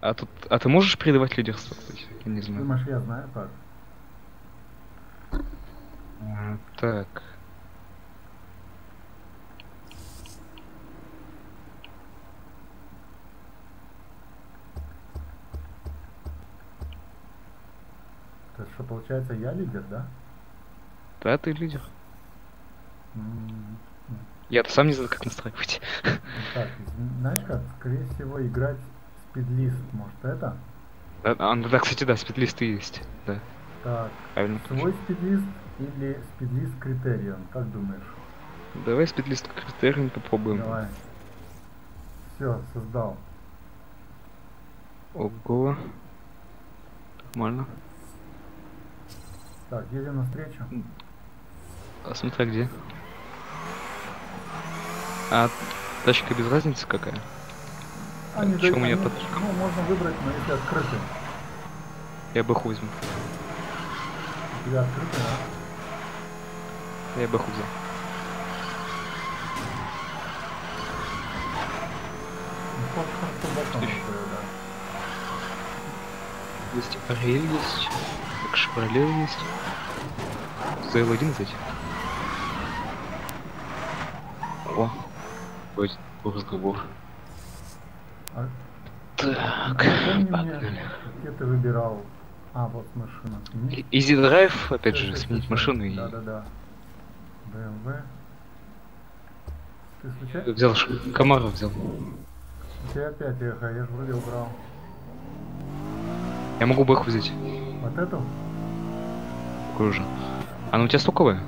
А тут, а ты можешь передавать лидерство? Я не знаю. Думаешь, я знаю как? Так. То есть, что получается, я лидер, да? Да, ты лидер. М, Я-то сам не знаю, как настраивать. ну Так, знаешь как, скорее всего, играть спидлист, может это? Да, а, ну да, кстати, да, спидлисты есть. Да, Так, правильно. свой спидлист или спидлист критерион, как думаешь? Давай спидлист критерий попробуем. Давай. Все, создал. Ого. Нормально. Так, едем навстречу. А смотри, где? А тачка без разницы какая? Они чё дают- меня они- под- Ну, можно выбрать, но если открыты. Я бы возьму. Тебя открыты, да? Я бы взял. Ну. Есть Ариэль есть. Так Шевроле есть. За L1 кстати. О. Будет разговор. А Так, погнали. где ты выбирал? А, вот машина. Easy Drive, опять же, сменить машину и Да, да, да. BMW. Ты случайно? взял Ш- Камару взял. У тебя опять эхо, я же вроде убрал. Я могу бэху взять. Вот эту? Какой уже? А ну у тебя стоковая?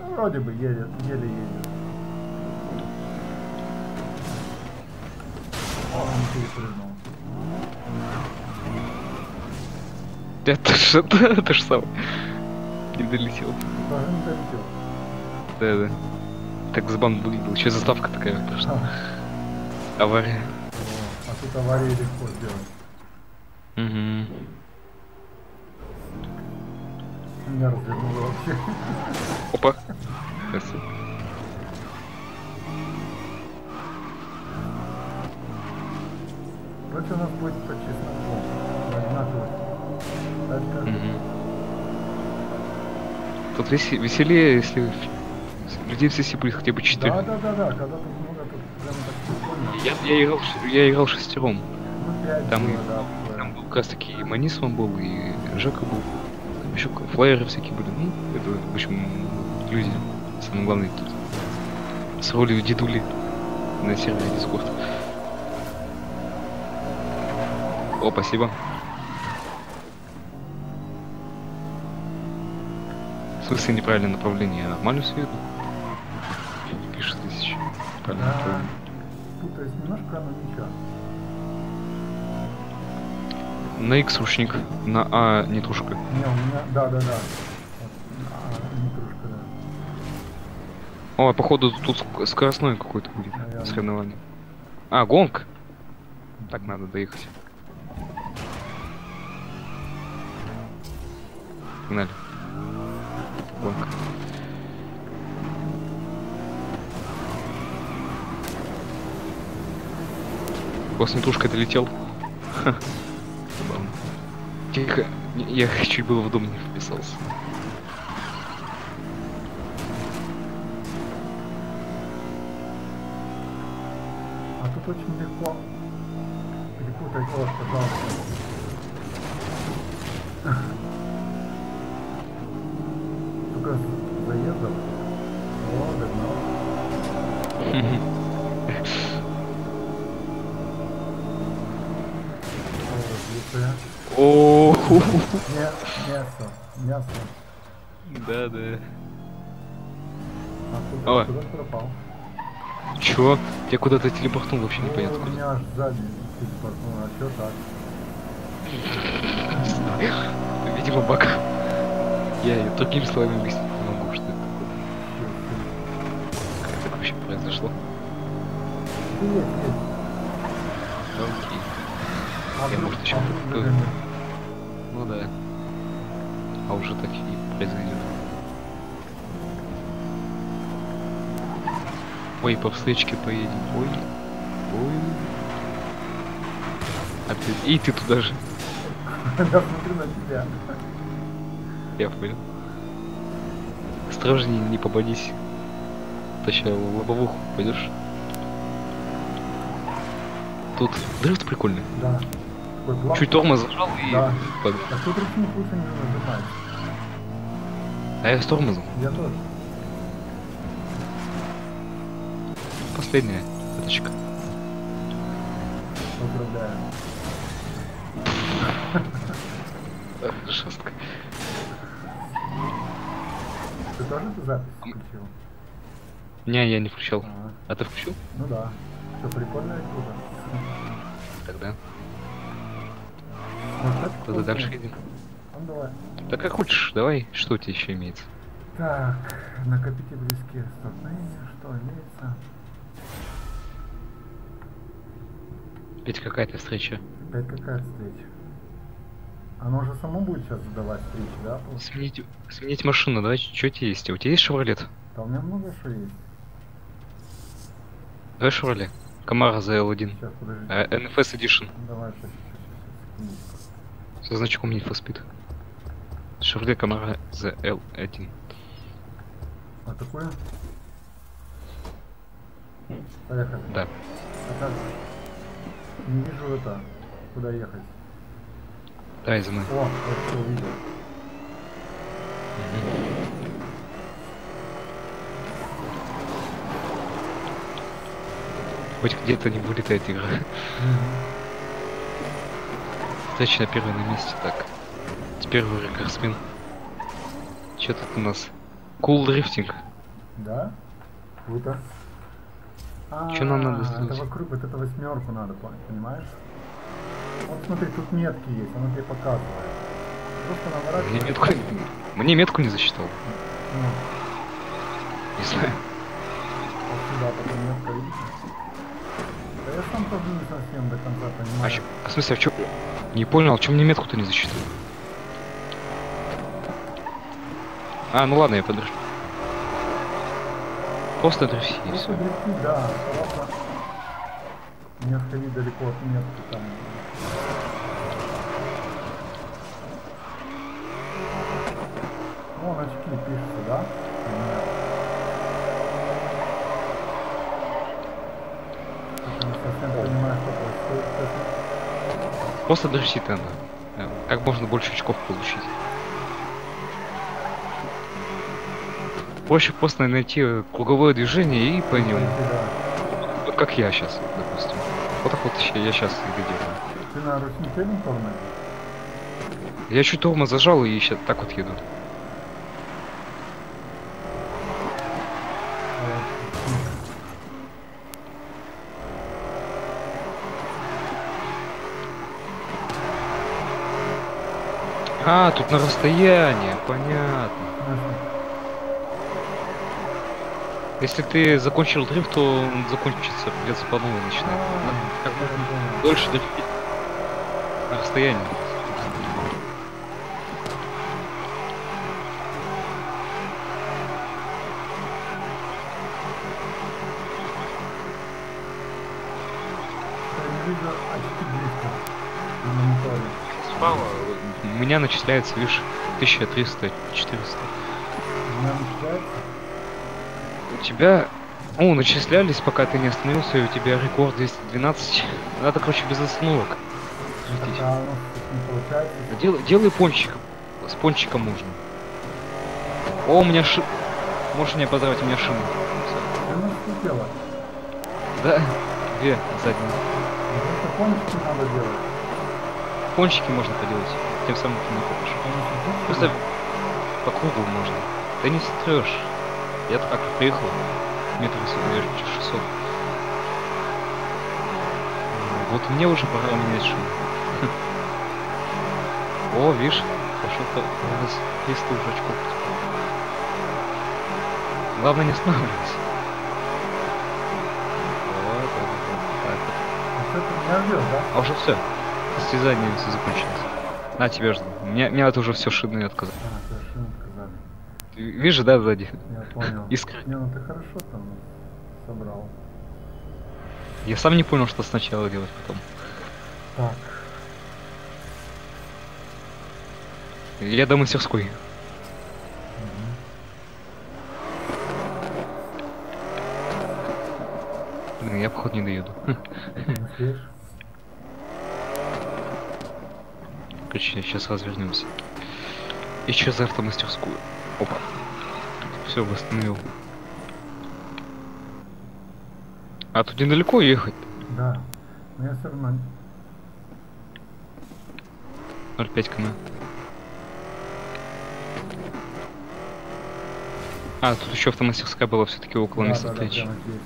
Ну, вроде бы едет, еле едет. О, он перепрыгнул. Это ж это ж сам. Не долетел. Даже не долетел. Да, да. Так забавно выглядел. Еще заставка такая. Ха. Авария. А тут аварию легко сделать. Угу. Меня развернуло вообще. Опа. Красиво. У нас будет по чесноку. Одинаково. Тут весе- веселее, если людей в сессии будет хотя бы Да, четыре. да, да, да. Когда тут много, тут прям так. Я, я, играл, я играл шестером. Ну, Там было, да, Там был как раз таки и Манисман был, и Жека был. Там еще флайеры всякие были. Ну, это, в общем, люди. Самое главное тут. С ролью дедули на сервере Discord. О, спасибо. В смысле неправильное направление? Я нормально все иду? Пишет тысяч. Правильное Да. направление. Путаюсь немножко, но ничего. На X ручник, на А нетрушка. Не, у меня, да, да, да. А, не. О, походу тут ск- скоростной какой-то будет соревнование. А, гонка. Так надо доехать. Погнали. Гонка. После тушка долетел. Тихо. Я чуть было в дом не вписался. А тут очень легко перепутать. Вот, пожалуйста. Мясо. Мясо. да, да. А Ой. куда пропал? Чё? Я куда-то телепортнул, вообще непонятно О, куда. меня аж сзади телепортнуло. А чё так? Видимо, баг. Я её другими словами объяснить не могу, что это такое. Как это вообще произошло. Есть, есть. Окей. А Я, может, выгонят? Ну да. А уже так и произойдет. Ой, по встречке поедем. Ой. Ой. А ты... И ты туда же. Я смотрю на тебя. Я понял. Осторожнее, не попадись. Точнее, лобовуху пойдешь. Тут дрифт прикольный. Да. Такой. Чуть тормоз зажал и... Да. под- А тут ручник лучше не нажимать. А я с тормозом. Я тоже. Последняя точка. Поздравляю. Жестко. Ты тоже эту запись включил? Не, я не включал. А, А ты включил? ну да. Все прикольно и круто. Тогда. Дальше едем? Ну давай. Да как хочешь, давай, что у тебя еще имеется? Так, накопите близкие столкновения, что имеется? Опять какая-то встреча. Опять какая встреча? Оно же само будет сейчас задавать встречи, да? Сменить, сменить машину, давай, что у тебя есть? У тебя есть Шевролет? Да у меня много что есть. Давай Шевроле. Камара ZL1. Сейчас, подожди. Э, NFS Edition. Давай, сейчас, сейчас, сейчас. Со значком Need for Speed. Шевроле Камара ZL1. А такое? Поехали. Да. А так, не вижу это, куда ехать. Давай за мной. О, вот все увидел. Хоть где-то не вылетает игра. Встреча на первой на месте, так. Теперь вы рекордсмен. Что тут у нас? Cool дрифтинг. Да? Круто. Чё нам надо А, сделать? Это вокруг, вот это восьмерку надо, пон- понимаешь? Вот смотри, тут метки есть, оно тебе показывает. Просто Мне наворачивай. метку, мне метку не засчитал. Ну, Не знаю. вот сюда потом метка, видишь? Я сам тоже не совсем до конца понимаю. А, чё- а в смысле, а чё? Не понял, чем мне метку-то не засчитал? А, ну ладно, я подожду. Просто дрифти и все. дрифти, да, просто не отходи далеко от метки там. Вон очки пишется, да? У меня. Что-то не совсем понимаю, что происходит. Кстати, Просто дрифтить надо. Э, Как можно больше очков получить. Проще просто найти э, круговое движение и по нему. Вот как я сейчас, допустим. Вот так вот я сейчас это делаю. Ты на? Я чуть тормоз зажал и сейчас так вот еду. А, тут на расстояние, понятно. Если ты закончил дрифт, то он закончится, придется по новой начинать. Бы дольше дрифтить на расстоянии. Меня начисляется лишь 1300, 400. У тебя, ну, начислялись, пока ты не остановился, и у тебя рекорд 212. Надо, короче, без остановок. А получается. Делай, делай пончик. С пончиком можно. О, у меня ши... Можешь меня поздравить, у меня шина. Да, две задние. Ну, надо делать. Пончики можно поделать, тем самым ты не купишь. Просто по кругу можно. Ты не стрешь. Я так приехал, метр высоко, 600. Вот мне уже пора менять шину. О, видишь, пошел по у нас есть уже очков. Главное не останавливайся. Вот, вот, вот, так вот. Да? А уже все. Состязание все закончилось. На тебе же. Мне, мне это уже все шины отказали. А, все отказали. Ты да, сзади? Я понял. Искра. Не, ну ты хорошо там собрал. Я сам не понял, что сначала делать потом. Так. Я до мастерской. Угу. Блин, я походу не доеду. Не Короче, сейчас развернемся. Что за автомастерскую? Опа. Все, восстановил. А тут недалеко ехать. Да. Но я все равно... 0,5 км. А, тут еще автомастерская была все-таки около да, места да, да, встречи. прямо здесь.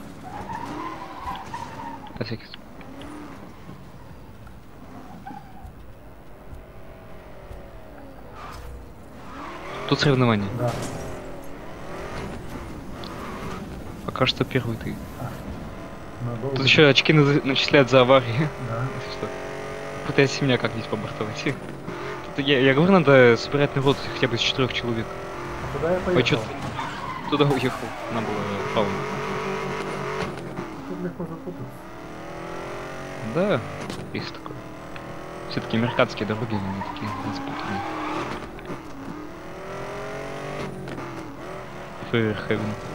Тут соревнования. Да. Пока что первый ты. Надолго. Тут еще очки начисляют за аварии. Да. Что. Пытаюсь меня как-нибудь побортовать. Тут я, я говорю, надо собирать народ хотя бы из четырех человек. А куда я поехал? ты туда уехал? Нам было фауна. Тут легко запутаться. Да, есть такое. Все-таки американские дороги, они такие que G1.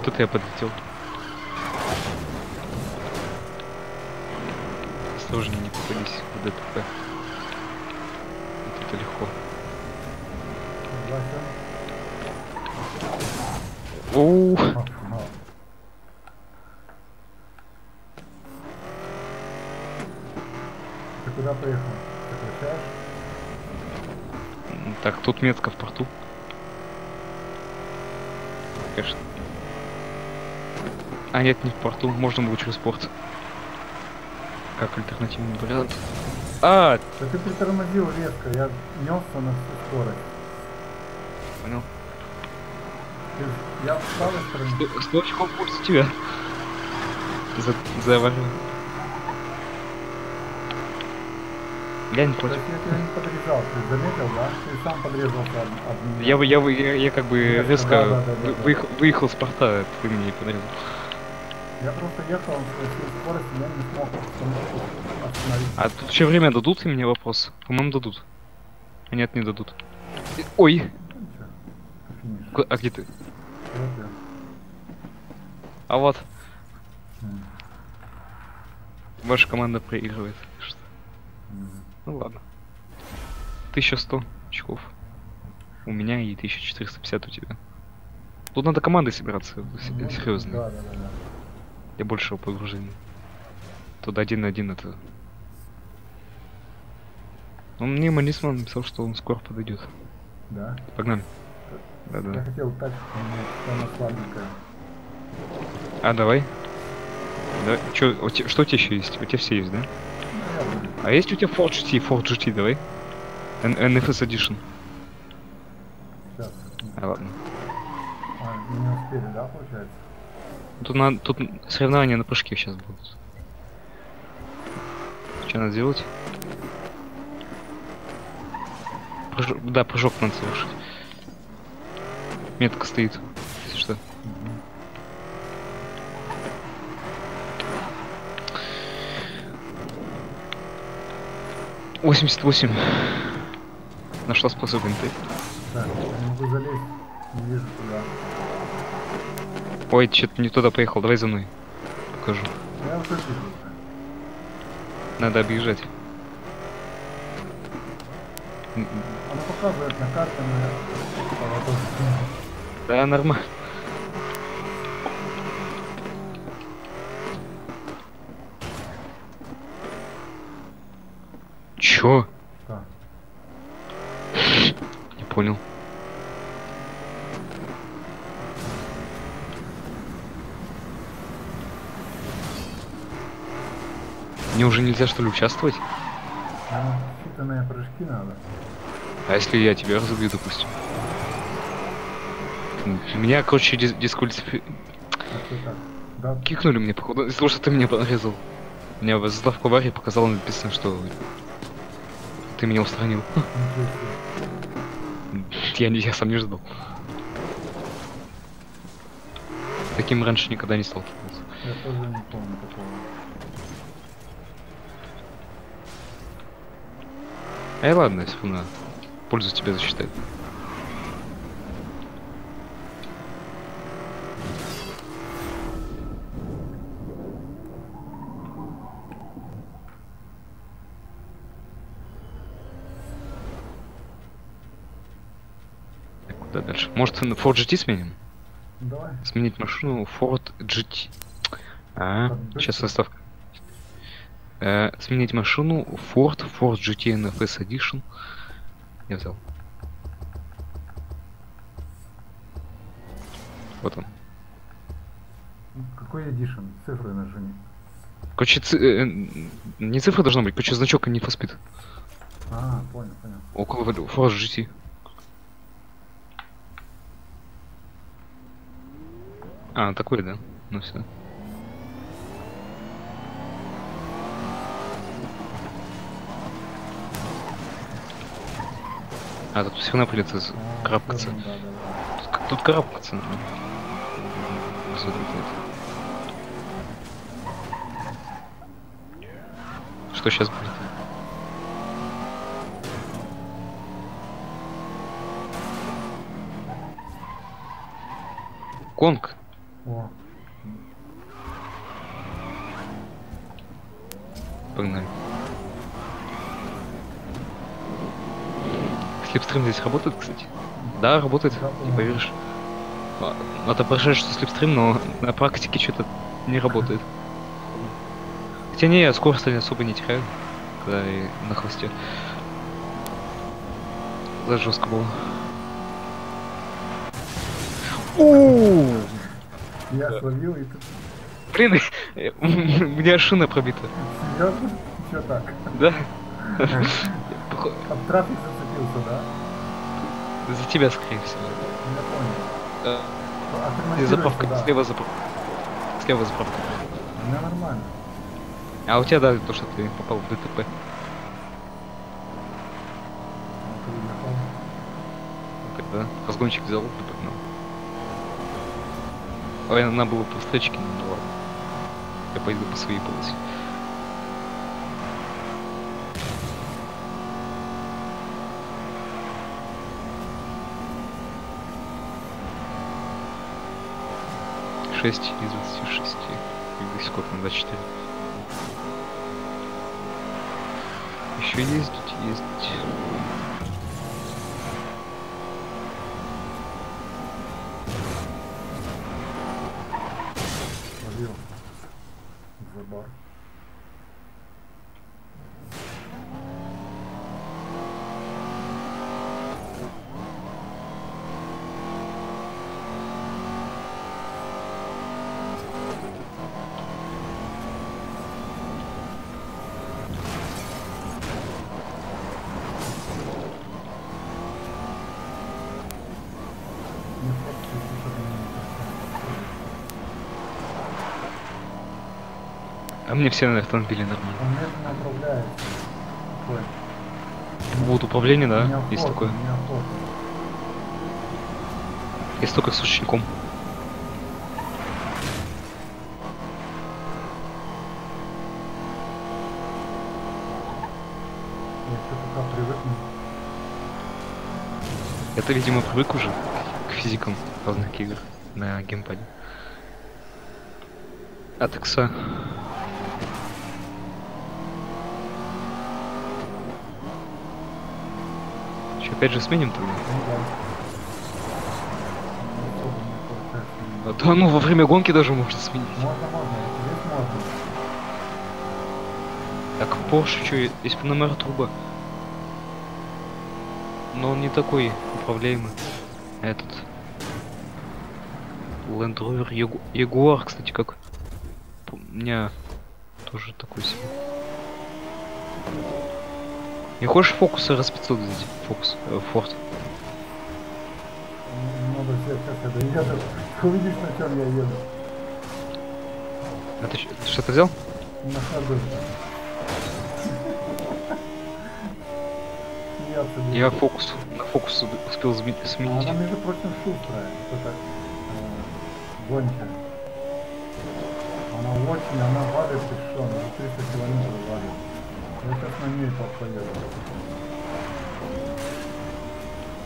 Вот это я подлетел. Осторожно, не попадись в ДТП. Вот это легко. Оу. Ты куда поехал? Так, тут метка в порту. Конечно. А нет, не в порту, можно было через порт. Как альтернативный вариант. А, Да ты притормозил резко, я несся на всю скорость. понял. Ты, я с правой стороны. Сто- очков больше тебя. За, за. Я не против. я тебя не подрезал, ты заметил, да? Ты сам об меня. Я, я, я, я как бы Резко, резко да, да, да, вы- да. выехал, выехал с порта, ты мне не подрезал. Я просто ехал своей скорости, я не смог остановиться. А тут все время дадут и мне вопрос? По-моему, дадут. А нет, не дадут. Ой, ничего, а где ты? Вот. А вот, М, ваша команда проигрывает. Ну ладно. 1100 очков. У меня и 1450 у тебя. Тут надо командой собираться, Ну, серьезно. Да, да, да, да. Для большего погружения. Тут один на один это. Ну, мне Манисман написал, что он скоро подойдет. Да. Погнали. Я Да-да. хотел тачку поменять, что она слабенькая. А, давай. Да, чё, у те- что у тебя еще есть? У тебя все есть, да? Наверное. А есть у тебя Ford GT? Ford GT, давай. N- NFS Edition. Сейчас. А, ладно. А, не успели, да, получается? Тут, на, тут соревнования на прыжке сейчас будут. Что надо сделать? Прыж- Да, прыжок надо совершить. Метка стоит, если что. Восемьдесят восемь. Нашла способ инты. Так, я могу залезть. Не вижу куда. Ой, что-то не туда поехал, давай за мной. Покажу. Надо объезжать. М, м, Она показывает на карте, но. Да, нормально. Чё? Что? Не понял. Мне уже нельзя что ли участвовать? Нам считанные прыжки надо. А если я тебя разобью, допустим? Меня, короче, дис- дисквалифи... А? Да, Кикнули мне, походу, из-за того, что ты меня порезал. Меня в заставку аварии показало написано, что ты меня устранил. Я, не, я сам не ждал. Таким раньше никогда не сталкивался. Я тоже не помню такого. Эй, ладно, если равно пользу тебе засчитает. Так, куда дальше? Может, на Ford GT сменим? Давай. Сменить машину Ford GT. А, сейчас быстро. составка. Э, сменить машину Ford Ford GT NFS Edition. Я взял. Вот он. Какой edition? Цифры нажми. Короче, ци- э, не цифра должна быть, короче, значок не фоспит. А, понял, понял. Около Ford GT. А, такой, да? Ну все. А, тут все равно придется карабкаться. да. Тут, тут карабкаться надо. Что сейчас будет? Конг. О, Погнали. Слепстрим здесь работает, кстати? Да, работает, не поверишь. А, Отображает, что слепстрим, но на практике что-то не работает. Хотя не, я скорость особо не теряю, когда и на хвосте. Да, жестко было. Ууу! я словил и ты... Блин, у меня шина пробита. Серьезно? Чё так? Да? Об зацепился, да? За тебя, скорее всего. Я понял. Э, А Отремонтируй заправка, сюда. слева заправка. Слева заправка. У меня нормально. А у тебя, да, то, что ты попал в ДТП. Уехал. Когда разгончик взял и погнал. Ой, надо было по встречке, но ладно. Я пойду по своей полосе. Шесть из двадцати шести. Или сколько на 24. Еще ездить, ездить. Словил. Забор. Не фоткай, чтобы не А мне все на автомобиле нормально. Он медленно управляется. Вот управление, да, Неохотно, есть такое. Есть только с привыкну. Это, видимо, привык уже к физикам разных игр на геймпаде. Атекса. Че, опять же сменим тогда? Ну. А, Да ну, во время гонки даже можно сменить. Можно, можно. Здесь можно. Так, Porsche что, есть Панамера труба. Но он не такой управляемый. Этот. Land Rover Jaguar, кстати, как. У меня тоже такой себе. Не хочешь раз 500 взять? Фокус, э, форт. Надо все, сейчас я доеду. Ты увидишь, на чем я еду. А ты, ты что-то взял? На ходу. Я фокус, на фокус успел сме- А сменить. Она, между прочим, шустрая. Это э, гончая. Она очень, она валит и что, она за 300 километров валит. На ней по- поеду.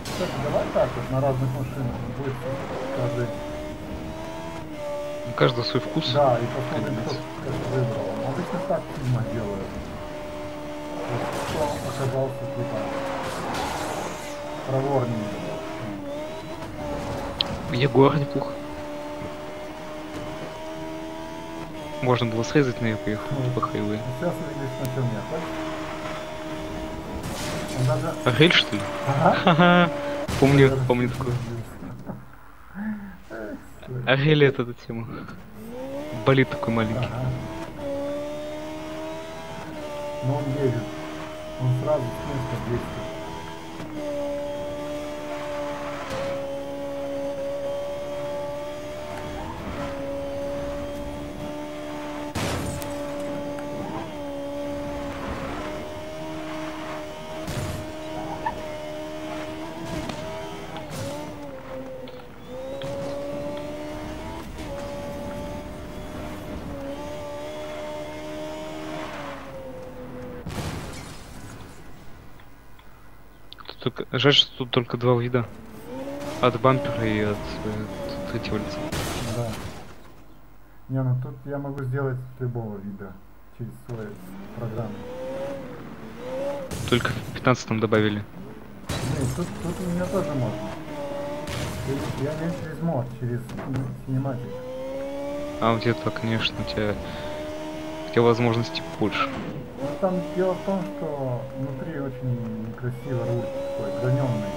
Кстати, давай так вот на разных машинах. Будет каждый. У каждого свой вкус. Да, и посмотрим, кто выбрал. Обычно так фильма делают. Кто оказался типа проворнее. Егор неплохо. Можно было срезать, но я поехал Ну, по хайвею. Сейчас увидишь, на чем я, хочешь? Арель, что ли? Ага. Помню, помню. Эх, Арель это эта тема. Болит такой маленький. Но он едет. Он сразу с места. Жаль, что тут только два вида. От бампера и от, э, третьего лица. Да. Не, ну тут я могу сделать любого вида через свою программу. Только в 15 добавили. Не, тут, тут у меня тоже можно. Я имею через мод, через синематик. А у тебя-то, конечно, у тебя, у тебя возможностей больше. Ну там дело в том, что внутри очень некрасиво руль такой, граненый.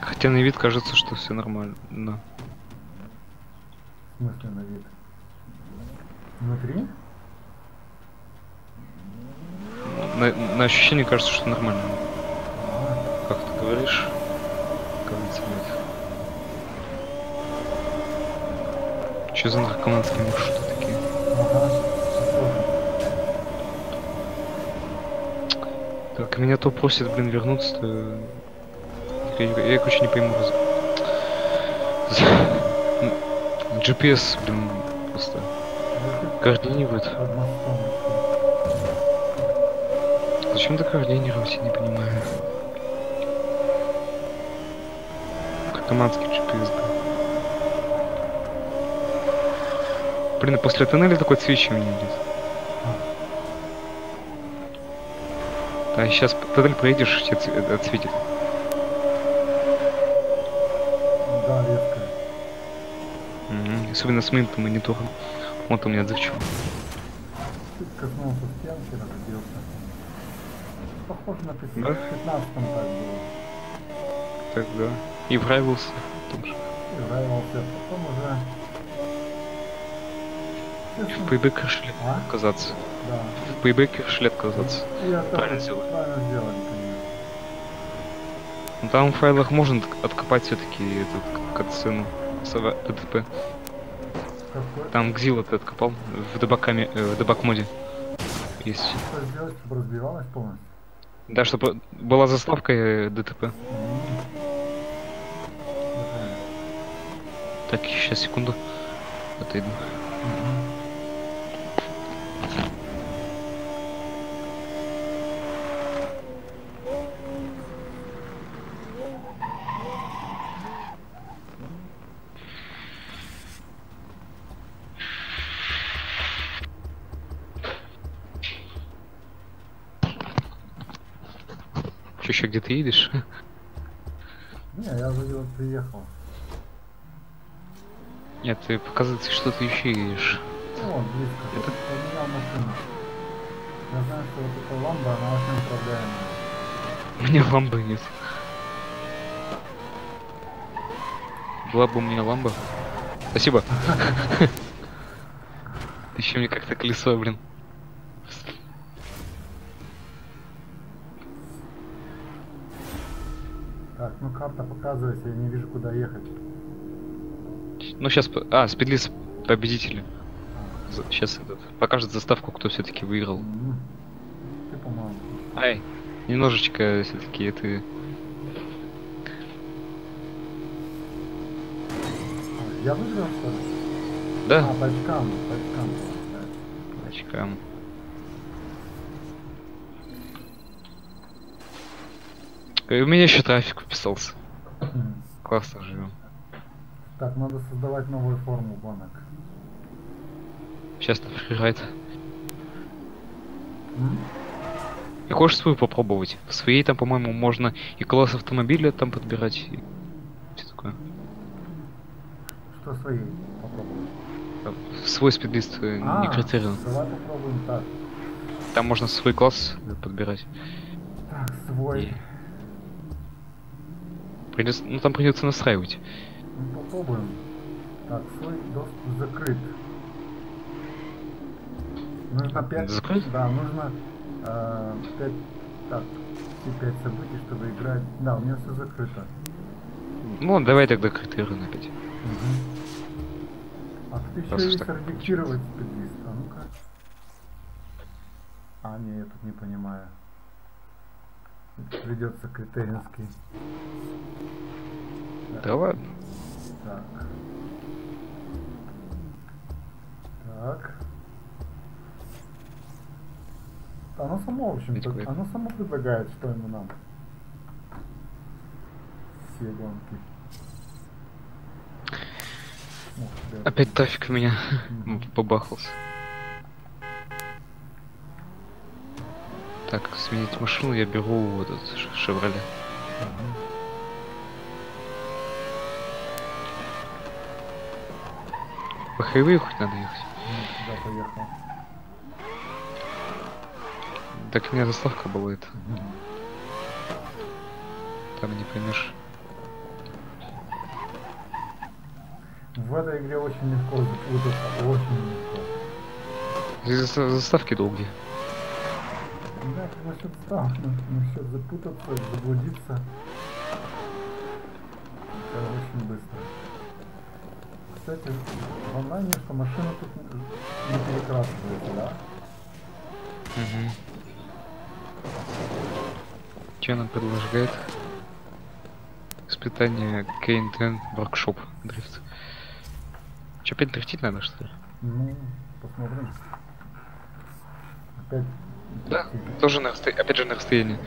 Хотя на вид кажется, что все нормально. В смысле на вид. Внутри? На, на ощущение кажется, что нормально. А, Как ты говоришь? Кажется, нет. Что за наркоманские маршруты такие? ага, похоже. Так, меня то просят, блин, вернуться. то Я, я, я, короче, не пойму. GPS, блин, просто координирует. Зачем так координировать, я не понимаю. Наркоманский GPS, блин. Блин, а после тоннеля такое свечивание идет. А сейчас тоннель проедешь, тебе отсветит. Да, резко. Мгм, Особенно с моим монитором. Вот у меня отзывчиво. Чуть коснулся стенки, разбился. Похоже на 15 Да? 15 так было. Так, да. И вравился. тоже. И нравился. Потом уже... В пейбеке решили А? отказаться. да. В пейбеке решили отказаться. Это Правильно сделали. Правильно сделали, конечно. Ну там в файлах можно отк- откопать все-таки этот катсцену с ДТП. Какой? Там Гзила ты откопал в дебаками, э, в дебак моде. Есть. Что сделать, чтобы разбивалось полностью? Да, чтобы была заставка э, ДТП. Так, сейчас секунду. Отойду. Че, еще где-то едешь? Не, я уже вот приехал. Нет, ты показывается, что ты еще едешь. Ну, вот, близко. Это- Поменял машину. Я знаю, что вот эта ламба, она очень управляемая. У меня ламбы нет. Была бы у меня ламба. Спасибо. Еще мне как-то колесо, блин. Так, ну карта показывается, я не вижу, куда ехать. Ну сейчас... А, спидлист победители. А, Сейчас этот, покажет заставку, кто все-таки выиграл. Ты, по-моему. Ай, немножечко все-таки это... А, Я выиграл, что ли? Да, А, по очкам, по очкам получается. очкам. И у меня еще трафик вписался. Классно живем. Так, надо создавать новую форму гонок. Сейчас на фрирайд. М? И хочешь свою попробовать? В своей там, по-моему, можно и класс автомобиля там подбирать. И все такое. Что своей попробуем? Там Свой спидлист э, не критериан. давай попробуем так. Там можно свой класс подбирать. Так, свой. И- Придется, ну там придется настраивать. Ну, попробуем. Так, свой доступ закрыт. Нужно 5... Закрыт? Да, нужно 5... Так, все 5 событий, чтобы играть. Да, у меня все закрыто. Ну, давай тогда критериан опять. А тут еще уж есть так редактировать. А ну-ка. А, не, я тут не понимаю. Придется критеринский. Да ладно. Так. Так. Оно само, в общем, Ведь кое- оно само предлагает, что ему надо. Все гонки. Опять трафик у меня побахался. Так, сменить машину я беру вот этот Шевроле. Мгм. По хайвею хоть надо ехать. Ну, Туда поехал. Так у меня заставка была это. Там не поймешь. В этой игре очень легко запутаться, очень легко. Здесь за- заставки долгие. Да, насчет ставок, насчет запутаться, заблудиться. Это очень быстро. Кстати, в онлайне, что машина тут не- перекрашивается, да? Угу. Че нам предлагает? Испытание Кейн Дэн Воркшоп Дрифт. Че, опять дрифтить надо, что ли? Ну, посмотрим. Опять Да. Тоже на расстоянии, опять же на расстоянии.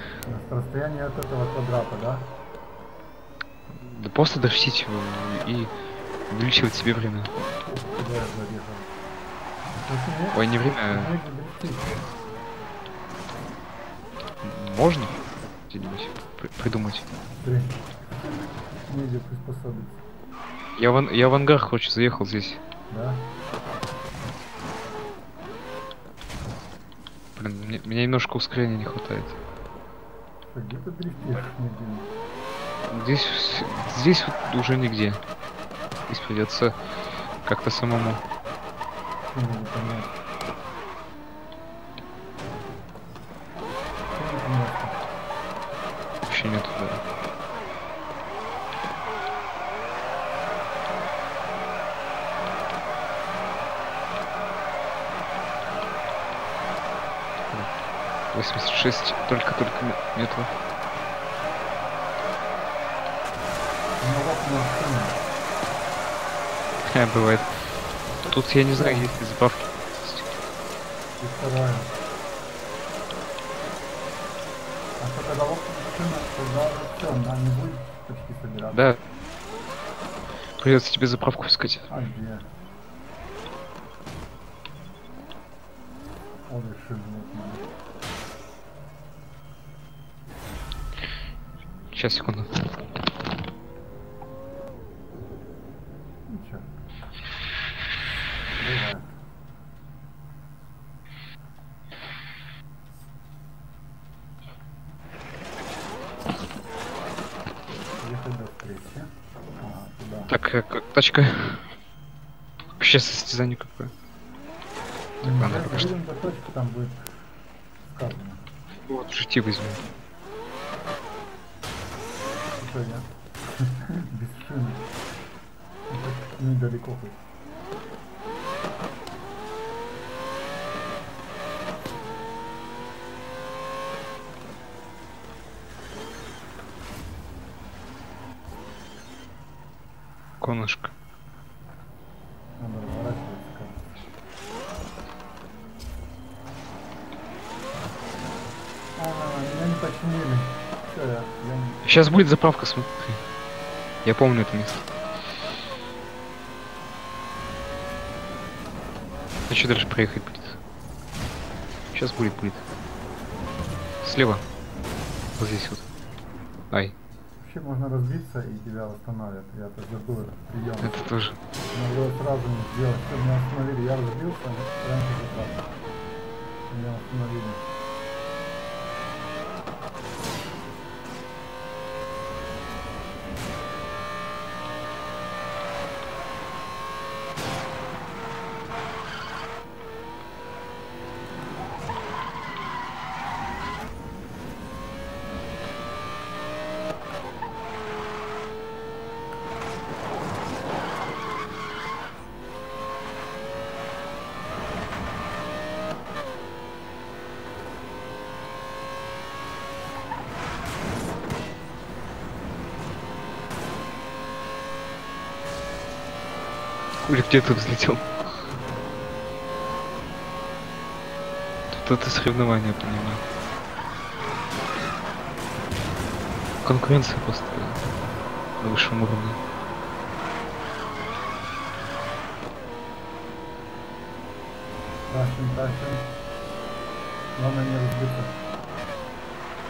с расстояния от этого квадрата, да? Да просто дрифтить его и увеличивать себе время. Ой, не время, а можно где-нибудь при- придумать. Я в, я в ангар, короче, заехал здесь. да? Блин, мне, мне немножко ускорения не хватает. Что, где ты дрифтишь? Здесь, здесь вот уже нигде. Здесь придется как-то самому. Что непонятно? Вообще нет. Да. Восемьдесят шесть только-только ме- метров. Ха, бывает. Тут я не знаю, есть ли заправки. И вторая. Что, когда вот машина, тогда уже все, она не будет почти собираться. Да. Придется тебе заправку искать. А где? О, решил, вот надо. Сейчас, секунду. Ничего. Бывает. Туда. Так, э, как тачка. Вообще состязание какое. Ну, ладно, пока что. там будет сказано. Вот, GT возьму. машине. Без шин. Ну, Недалеко хоть. Конышко. А, меня не починили. Сейчас будет заправка, смотри. Я помню это место. А что дальше проехать будет? Сейчас будет, будет. Слева. Вот здесь вот. Ай, Вообще можно разбиться и тебя восстанавливать. Я это забыл этот прием. это тоже. Надо было сразу не сделать. Меня остановили. Я разбился, раньше заправка. Меня остановили. Хули где ты взлетел? Тут это соревнование, понимаю. Конкуренция просто на высшем уровне. Тащим, тащим. Главное не разбиться.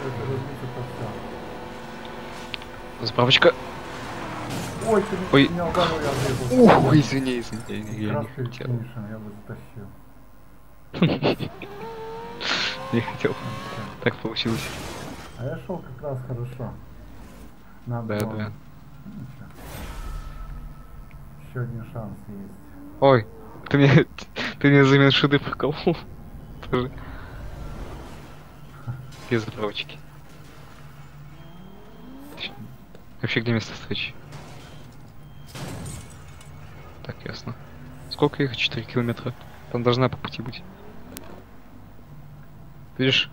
Если разбиться, то все. Ой, ты Ой. меня ударил, я врезался. Ой, извини, извини, я раз не хотел. финишем я бы затащил. Не хотел. Так получилось. А я шел как раз хорошо. Надо Да, было- да. Еще один шанс есть. Ой, ты мне, ты мне замен шуды проколол. Тоже. Без заправочки. Вообще где место встречи? Так, ясно. Сколько ехать? 4 километра. Там должна по пути быть. Видишь,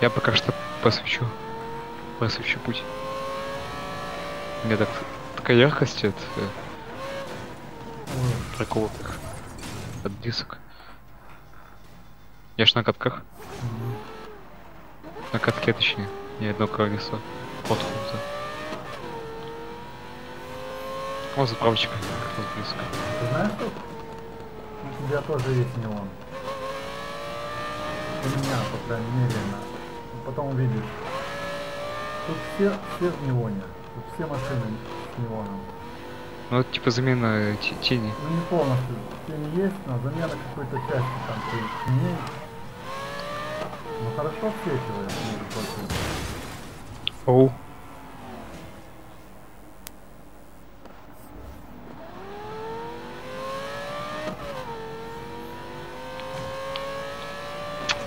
я пока что посвечу. Посвечу путь. У меня так, такая яркость от э, проколотых от дисок. Я ж на катках. На катке точнее. Ни одно колесо. Подкнуто. О, заправочка. Как близко. Ты знаешь, что у тебя тоже есть неон? У меня, по крайней мере, на... потом увидишь. Тут все, все в неоне. Тут все машины с неоном. Ну это типа замена э, те- тени. Ну не полностью. Тени есть, но замена какой-то части там ты теней. Ну хорошо отсвечивает, между прочим. Оу.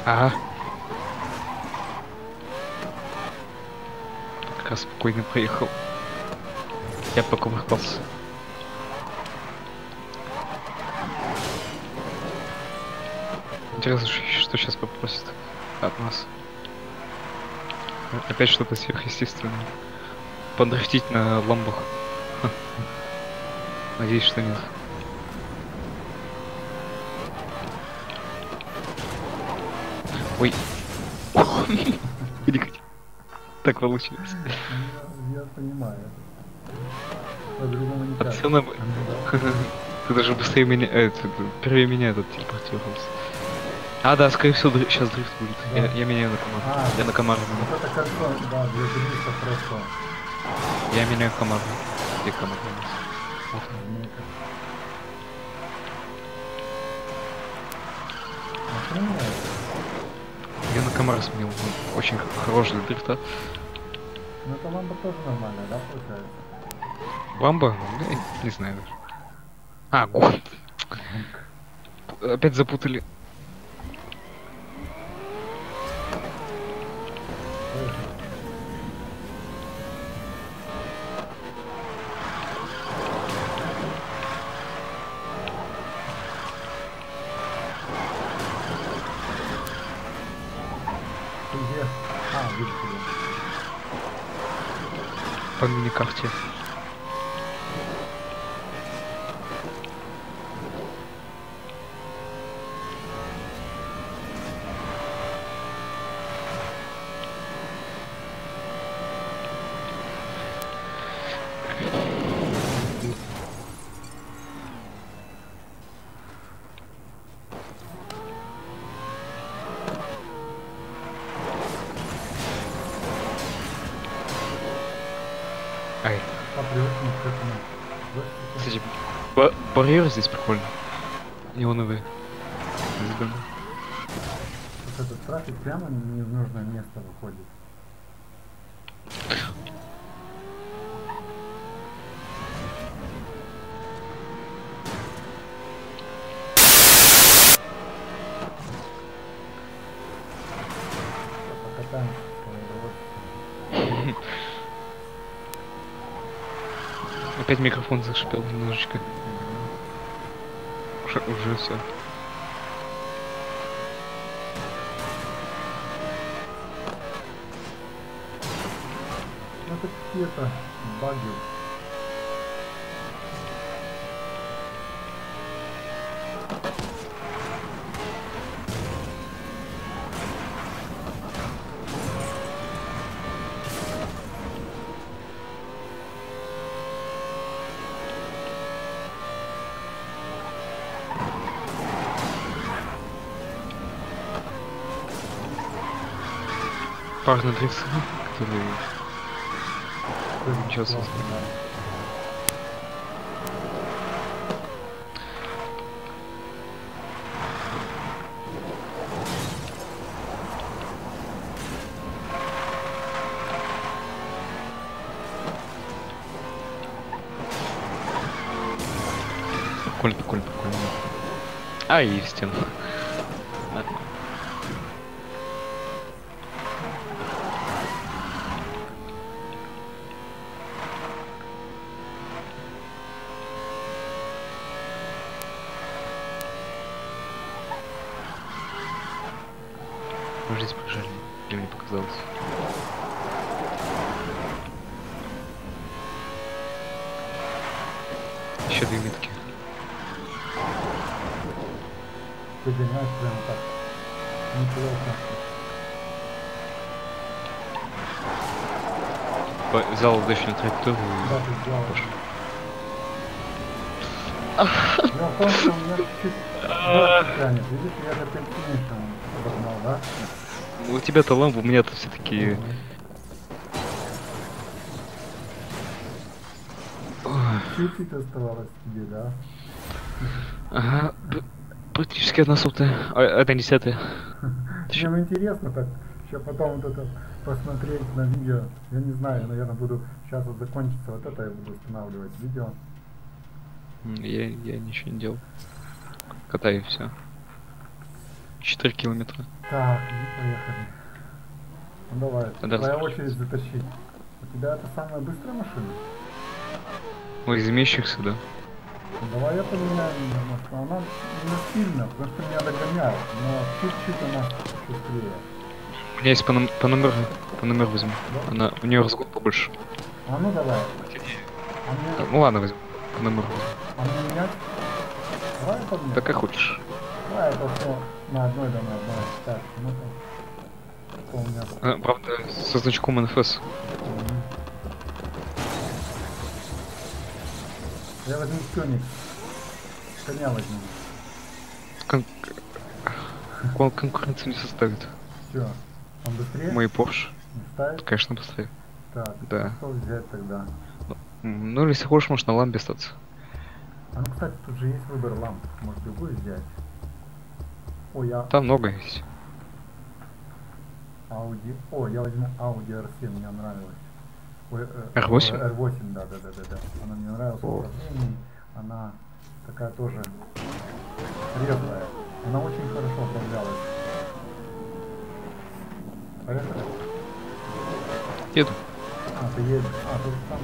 Ага. Как раз спокойно проехал. Я покувыркался. Интересно, что сейчас попросит от нас. Опять что-то сверхъестественное. Подрифтить на ламбах. Надеюсь, что нет. Ой. Так получилось. Я, я понимаю. По-другому никак. Да. Ты даже быстрее меня... э, ты- первее меня этот телепортировался. А, да, скорее всего, сейчас дрифт будет. Да. Я, я меняю на комар. А, я на комар. Вот это кольцо, да, для дрифта просто. Я меняю комар. Где комар? Вот. Сменил. Он Очень хороший дрифта. Ну это ламба тоже нормальная, да, получается? Ламба? Ну, я не знаю даже. А, гон. Опять запутали. по мини-карте. Барьер здесь прикольно. Неоновый. Зеленый. Вот этот трафик прямо не в нужное место выходит. Опять микрофон зашипел немножечко. Уже, уже все. Ну это какие-то баги. Парный дрифт, Ничего классно, себе. да. прикольно, прикольно, прикольно. А, и в стену. Ладно. Мы здесь побежали. Или мне показалось. Еще две метки. Ты гоняешь прямо так. Неплохо. Да, ты. Дело в том, что у меня чуть дальше тянет. Видишь, я же перед финишем обогнал, да? У тебя-то лампа, у меня-то все-таки... Чуть-чуть оставалось тебе, да? Ага, практически одна сотая, а, одна десятая. Всем интересно так. Сейчас потом вот это посмотреть на видео. Я не знаю, наверное, буду сейчас вот закончится вот это, я буду устанавливать видео. Я, я ничего не делал. Катаю все. 4 километра. Так, и поехали. Ну давай, Тогда твоя расскажи. очередь затащить. У тебя это самая быстрая машина? Ну, из имеющихся, да. Ну, Давай я поменяю немножко. Она не сильно, потому что меня догоняет, но чуть-чуть она быстрее. У меня есть по, ном- по номеру, по номеру возьму. Да? Она, у нее разгон побольше. А ну давай. А мне, Ну ладно, возьму. По номеру возьму. а менять? Давай я поменяю. Да как хочешь. Давай это все на одной, да на одной. Так, ну. А, правда, со значком НФС. Мгм. Я возьму Кёник. Коня возьму. Кон- кон- конкуренцию не составит. Все. Он быстрее? Мой Porsche, ставит? конечно, быстрее. Так, Да. что взять тогда? Ну, если хочешь, можешь на ламбе остаться. А ну, кстати, тут же есть выбор ламп. Может, любую взять? О, я Там много есть. Audi. О, я возьму Audi R7, мне нравилось. Ой, э, R8? э, R8, да, да, да, да, да. Она мне нравилась О. Она такая тоже резвая. Она очень хорошо управлялась. Поехали. Еду. А, ты едешь. А, ты там.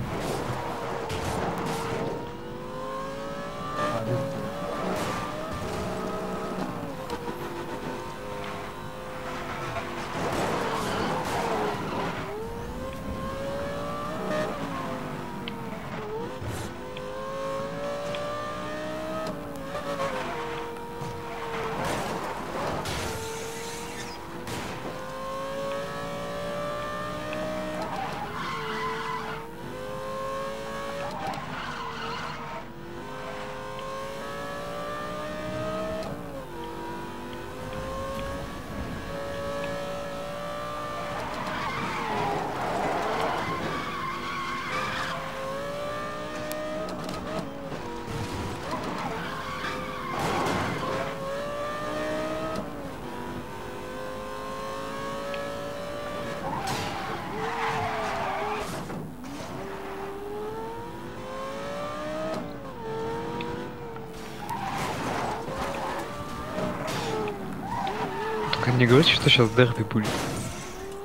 Только не говорите, что сейчас дерби будет.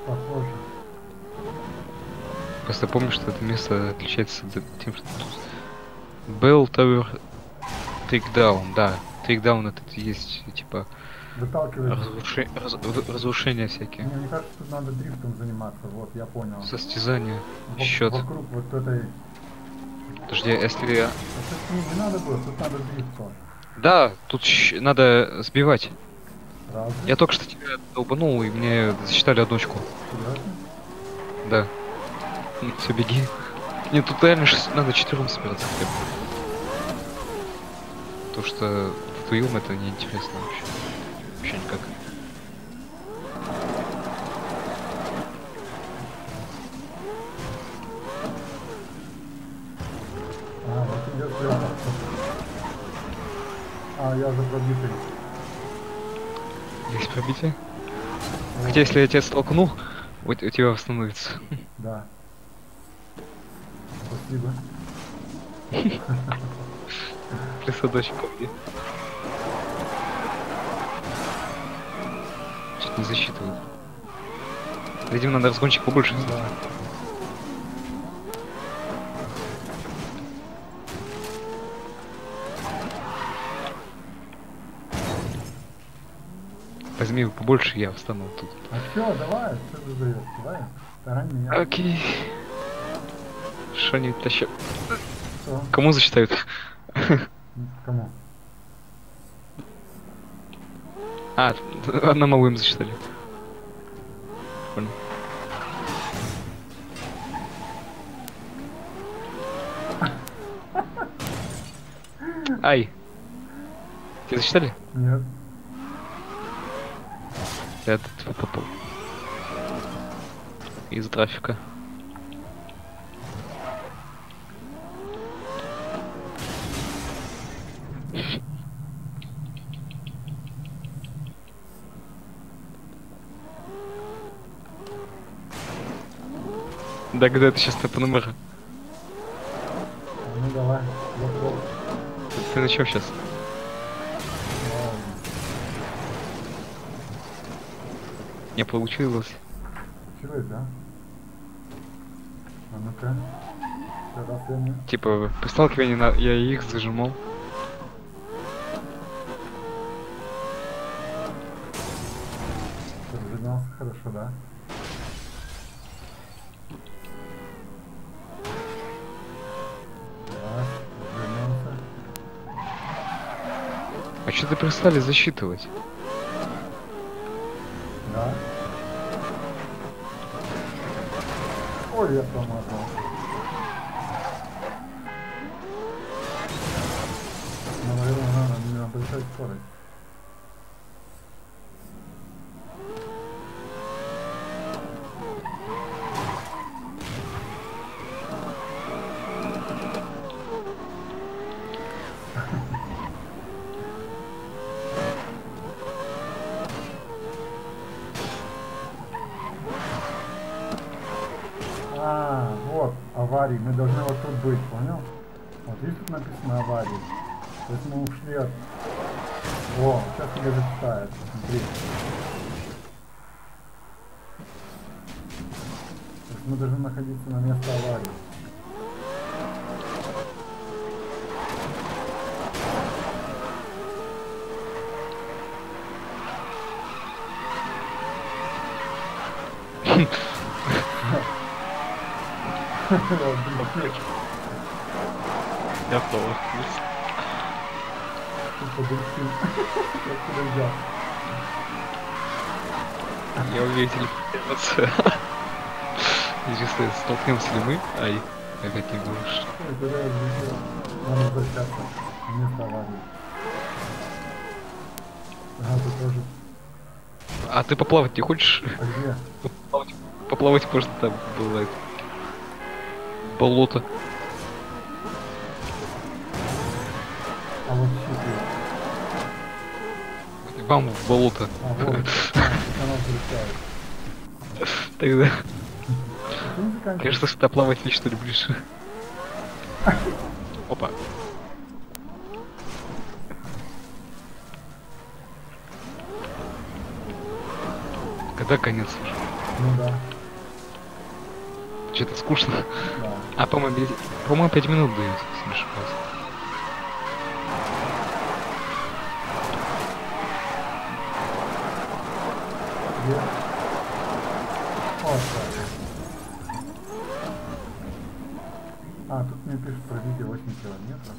Похоже. Просто помню, что это место отличается тем, что тут Bell Tower Takedown, да. Takedown это есть, типа, Выталкивает. разруши- раз- в- разрушения всякие. Мне, мне кажется, тут надо дрифтом заниматься. Вот, я понял. Состязания, Во- счет. Вокруг вот этой... Подожди, если я... А тут не, не надо было, тут надо дрифт тоже. Да, тут щ- надо сбивать. Разве? Я только что тебя долбанул, и мне засчитали одну очку. Серьезно? Да. Все, беги. Нет, тут реально шесть- надо четвером собираться хотя бы. То что вдвоем это неинтересно вообще. Вообще никак. А, вот идет прямо. А, я уже пробитый. Пробитие? Хотя если я тебя столкну, у, у тебя восстановится. Да. Спасибо. Присадочек где? Что-то не засчитывает. Видимо, надо разгончик побольше. Да. Возьми побольше, я встану тут. А чё, давай, что ты зрёшь? Давай, тарань меня. Окей. Что они тащат? Что? Кому засчитают? Кому? А, одному им засчитали. Понял. Ай. Тебе засчитали? Нет. Попал. Из трафика. Да, где это сейчас по номеру? Ну давай. Ты на чем сейчас? Ладно. Не получилось. Получилось, да? А ну-ка. Типа, при сталкивании на... я их зажимал. Разогнался хорошо, да? Так. А что ты перестали засчитывать? Да. Ой, я промазал. Ну, наверное, надо не на большой скорость. А, вот, аварии. Мы должны вот тут быть, понял? Вот видишь, тут написано аварии. То есть мы ушли от... О, сейчас тебе зачитает. Смотри. То есть мы должны находиться на месте аварии. Блин, Я. Как ты взял? Я телепортироваться. Если столкнемся ли мы? Ай, не? Надо возвращаться. Место аварии. Ага, тут тоже. А ты поплавать не хочешь? А где? Поплавать, поплавать можно там бывает. Болото. А вот. Вам в болото. А, вот. А. Тогда, конечно, что плавать не что любишь. Опа. Когда конец уже? Ну да, Что-то скучно. да. А, по-моему, по-моему, 5 минут дают, если не ошибаюсь. А, тут мне пишут, пройдите 8 километров.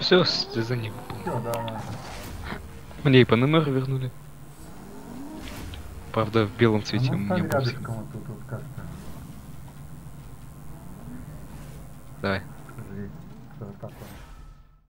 Все, за ним. Все, да. Мне и по номеру вернули. Правда, в белом цвете а у ну, меня был